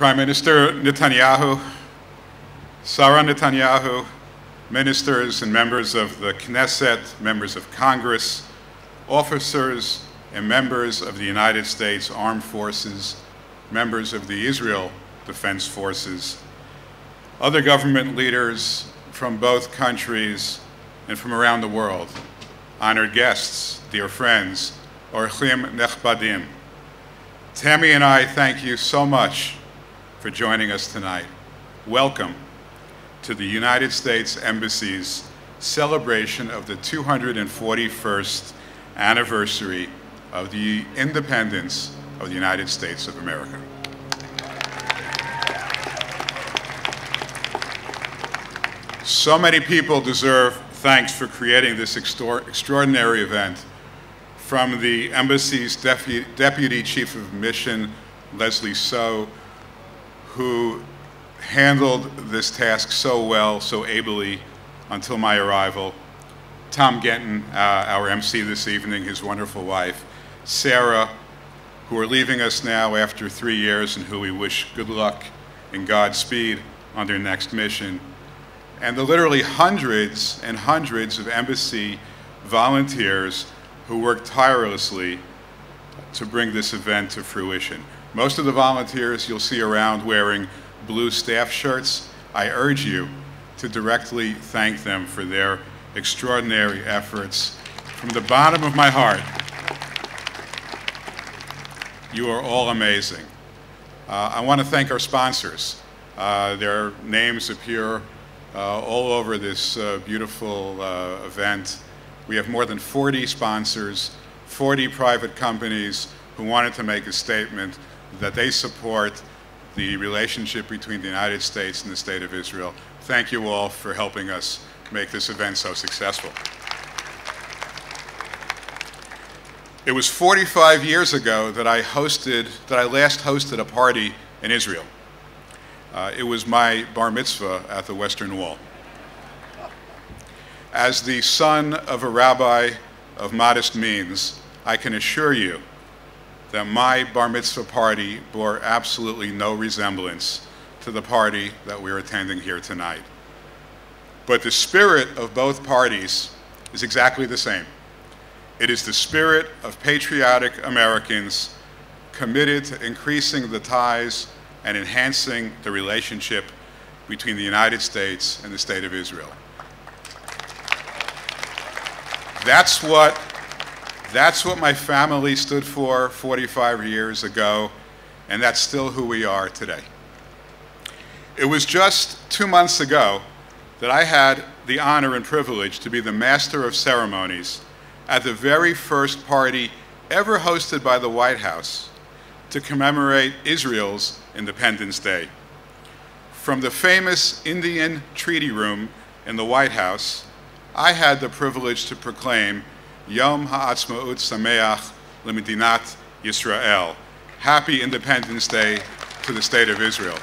Prime Minister Netanyahu, Sarah Netanyahu, ministers and members of the Knesset, members of Congress, officers and members of the United States Armed Forces, members of the Israel Defense Forces, other government leaders from both countries and from around the world, honored guests, dear friends, Orchim Nechbadim. Tammy and I thank you so much for joining us tonight. Welcome to the United States Embassy's celebration of the 241st anniversary of the independence of the United States of America. So many people deserve thanks for creating this extraordinary event. From the embassy's Deputy Chief of Mission, Leslie Tsou, who handled this task so well, so ably until my arrival. Tom Genton, uh, our MC this evening, his wonderful wife, Sarah, who are leaving us now after three years and who we wish good luck and Godspeed on their next mission, and the literally hundreds and hundreds of embassy volunteers who worked tirelessly to bring this event to fruition. Most of the volunteers you'll see around wearing blue staff shirts. I urge you to directly thank them for their extraordinary efforts. From the bottom of my heart, you are all amazing. Uh, I want to thank our sponsors. Uh, their names appear uh, all over this uh, beautiful uh, event. We have more than 40 sponsors, 40 private companies who wanted to make a statement that they support the relationship between the United States and the State of Israel. Thank you all for helping us make this event so successful. It was 45 years ago that I hosted, that I last hosted a party in Israel. Uh, it was my bar mitzvah at the Western Wall. As the son of a rabbi of modest means, I can assure you that my bar mitzvah party bore absolutely no resemblance to the party that we're attending here tonight. But the spirit of both parties is exactly the same. It is the spirit of patriotic Americans committed to increasing the ties and enhancing the relationship between the United States and the State of Israel. That's what, that's what my family stood for 45 years ago, and that's still who we are today. It was just two months ago that I had the honor and privilege to be the master of ceremonies at the very first party ever hosted by the White House to commemorate Israel's Independence Day. From the famous Indian Treaty Room in the White House, I had the privilege to proclaim Yom Ha'atzma'ut Sameach Lemedinat Yisrael. Happy Independence Day to the State of Israel.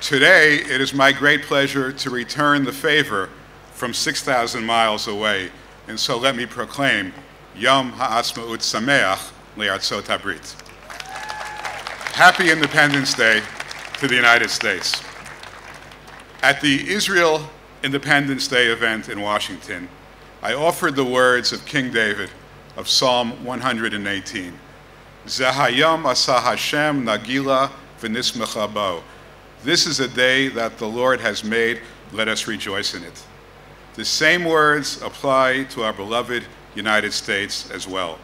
Today, it is my great pleasure to return the favor from 6,000 miles away, and so let me proclaim Yom Ha'atzma'ut Sameach Le'artzot Habrit. Happy Independence Day to the United States. At the Israel Independence Day event in Washington, I offered the words of King David of Psalm 118. Zahayam asa Hashem nagila v'nismecha bo. This is a day that the Lord has made, let us rejoice in it. The same words apply to our beloved United States as well.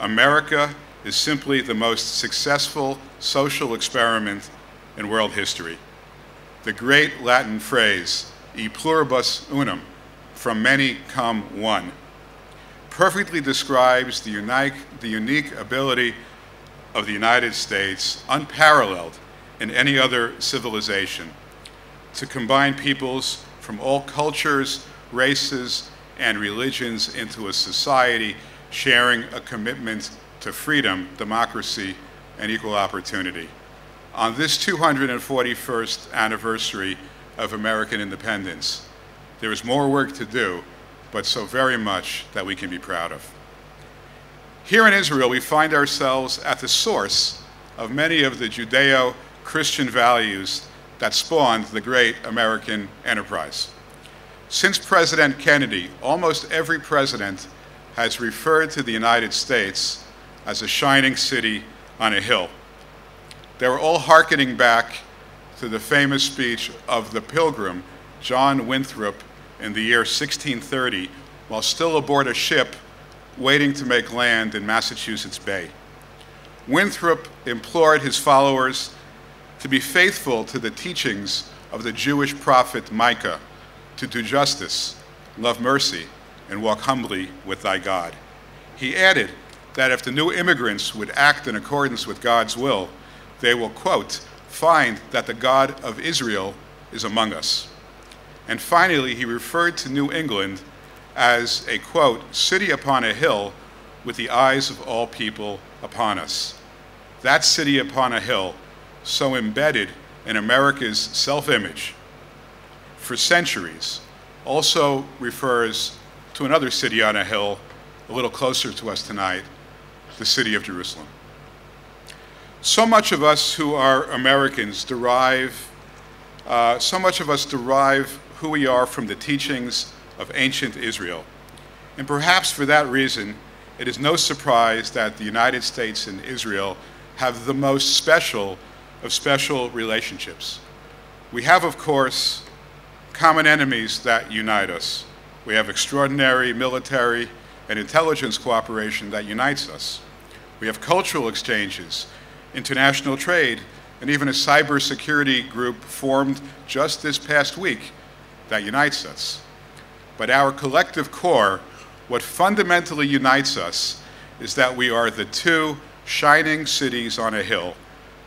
America is simply the most successful social experiment in world history. The great Latin phrase, e pluribus unum, from many come one, perfectly describes the unique, the unique ability of the United States, unparalleled in any other civilization, to combine peoples from all cultures, races, and religions into a society sharing a commitment to freedom, democracy, and equal opportunity. On this 241st anniversary of American independence, there is more work to do, but so very much that we can be proud of. Here in Israel, we find ourselves at the source of many of the Judeo Christian values that spawned the great American enterprise. Since President Kennedy, almost every president has referred to the United States as a shining city on a hill. They were all hearkening back to the famous speech of the pilgrim John Winthrop in the year 1630 while still aboard a ship waiting to make land in Massachusetts Bay. Winthrop implored his followers to be faithful to the teachings of the Jewish prophet Micah, to do justice, love mercy, and walk humbly with thy God. He added that if the new immigrants would act in accordance with God's will, they will, quote, find that the God of Israel is among us. And finally, he referred to New England as a, quote, city upon a hill with the eyes of all people upon us. That city upon a hill, so embedded in America's self image for centuries, also refers to another city on a hill a little closer to us tonight, the city of Jerusalem. So much of us who are Americans derive, uh, so much of us derive who we are from the teachings of ancient Israel. And perhaps for that reason, it is no surprise that the United States and Israel have the most special of special relationships. We have, of course, common enemies that unite us. We have extraordinary military and intelligence cooperation that unites us. We have cultural exchanges international trade, and even a cybersecurity group formed just this past week that unites us. But our collective core, what fundamentally unites us, is that we are the two shining cities on a hill,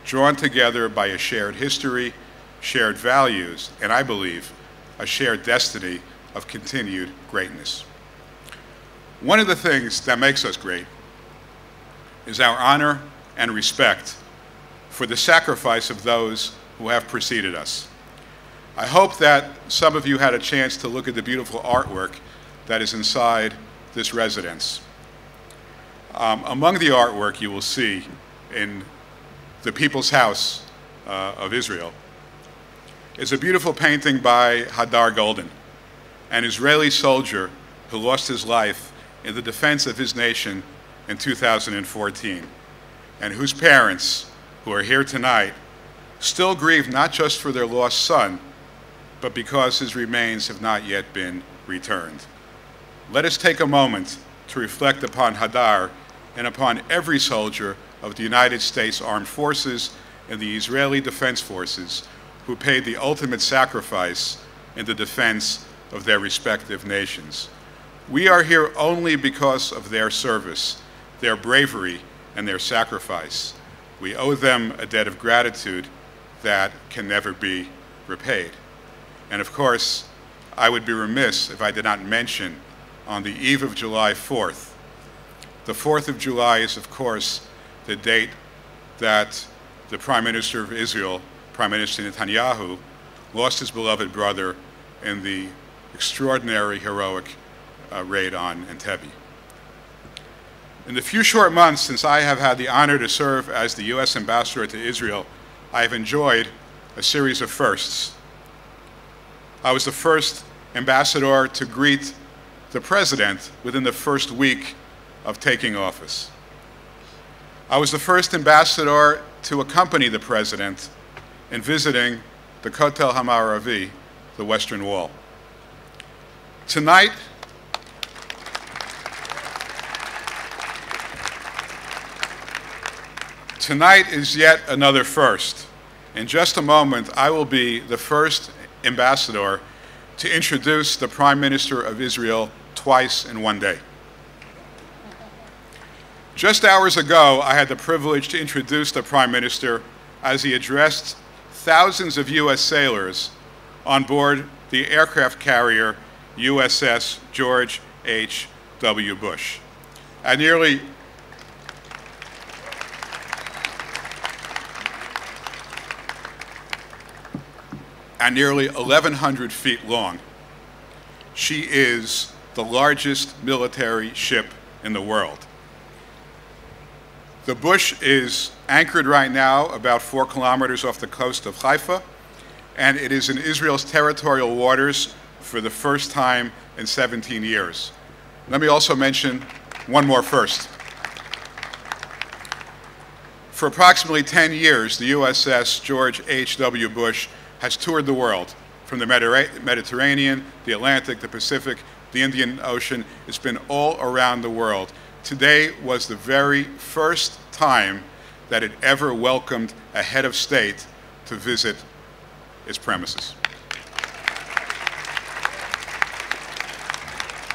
drawn together by a shared history, shared values, and I believe a shared destiny of continued greatness. One of the things that makes us great is our honor and respect for the sacrifice of those who have preceded us. I hope that some of you had a chance to look at the beautiful artwork that is inside this residence. Um, among the artwork you will see in the People's House uh, of Israel is a beautiful painting by Hadar Goldin, an Israeli soldier who lost his life in the defense of his nation in 2014 and whose parents, who are here tonight, still grieve not just for their lost son, but because his remains have not yet been returned. Let us take a moment to reflect upon Hadar and upon every soldier of the United States Armed Forces and the Israeli Defense Forces who paid the ultimate sacrifice in the defense of their respective nations. We are here only because of their service, their bravery, and their sacrifice. We owe them a debt of gratitude that can never be repaid. And of course, I would be remiss if I did not mention on the eve of July 4th. The 4th of July is, of course, the date that the Prime Minister of Israel, Prime Minister Netanyahu, lost his beloved brother in the extraordinary, heroic uh, raid on Entebbe. In the few short months since I have had the honor to serve as the U.S. Ambassador to Israel, I have enjoyed a series of firsts. I was the first ambassador to greet the president within the first week of taking office. I was the first ambassador to accompany the president in visiting the Kotel Hamaravi, the Western Wall. Tonight, tonight is yet another first. In just a moment, I will be the first ambassador to introduce the Prime Minister of Israel twice in one day. Just hours ago, I had the privilege to introduce the Prime Minister as he addressed thousands of U.S. sailors on board the aircraft carrier USS George H.W. Bush. At nearly at nearly 1,100 feet long. She is the largest military ship in the world. The Bush is anchored right now about four kilometers off the coast of Haifa, and it is in Israel's territorial waters for the first time in 17 years. Let me also mention one more first. For approximately 10 years, the USS George H.W. Bush has toured the world from the Mediterranean, the Atlantic, the Pacific, the Indian Ocean. It's been all around the world. Today was the very first time that it ever welcomed a head of state to visit its premises.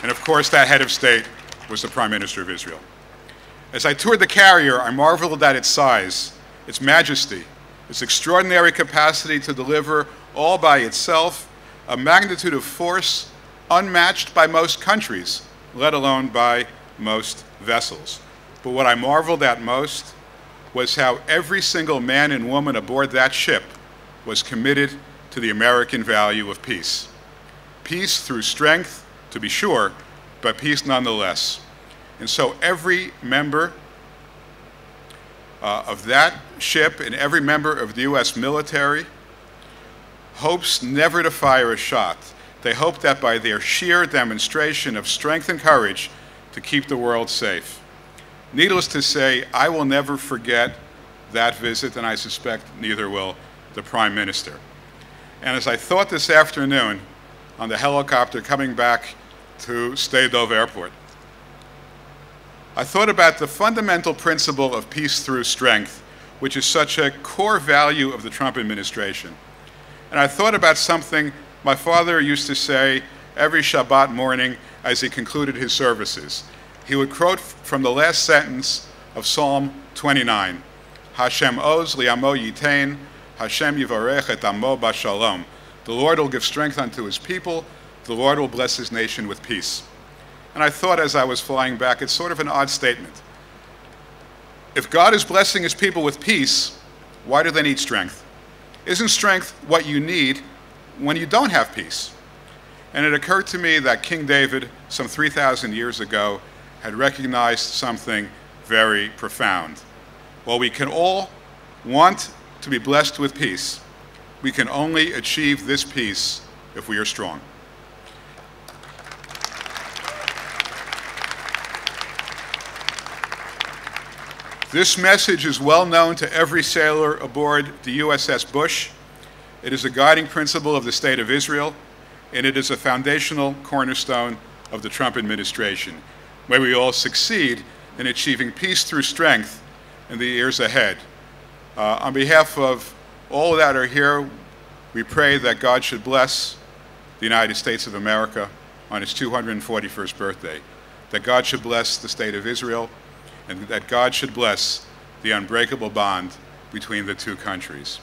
And of course, that head of state was the Prime Minister of Israel. As I toured the carrier, I marveled at its size, its majesty, its extraordinary capacity to deliver all by itself a magnitude of force unmatched by most countries, let alone by most vessels. But what I marveled at most was how every single man and woman aboard that ship was committed to the American value of peace. Peace through strength, to be sure, but peace nonetheless. And so every member uh, of that ship and every member of the U.S. military hopes never to fire a shot. They hope that by their sheer demonstration of strength and courage to keep the world safe. Needless to say, I will never forget that visit, and I suspect neither will the Prime Minister. And as I thought this afternoon on the helicopter coming back to Sde Airport, I thought about the fundamental principle of peace through strength, which is such a core value of the Trump administration. And I thought about something my father used to say every Shabbat morning as he concluded his services. He would quote from the last sentence of Psalm 29 Hashem oz li'amo yitain, Hashem yivarech et amo bashalom. The Lord will give strength unto his people, the Lord will bless his nation with peace. And I thought as I was flying back, it's sort of an odd statement. If God is blessing his people with peace, why do they need strength? Isn't strength what you need when you don't have peace? And it occurred to me that King David, some 3,000 years ago, had recognized something very profound. While we can all want to be blessed with peace, we can only achieve this peace if we are strong. This message is well known to every sailor aboard the USS Bush. It is a guiding principle of the State of Israel, and it is a foundational cornerstone of the Trump administration. May we all succeed in achieving peace through strength in the years ahead. Uh, on behalf of all that are here, we pray that God should bless the United States of America on its 241st birthday, that God should bless the State of Israel, and that God should bless the unbreakable bond between the two countries.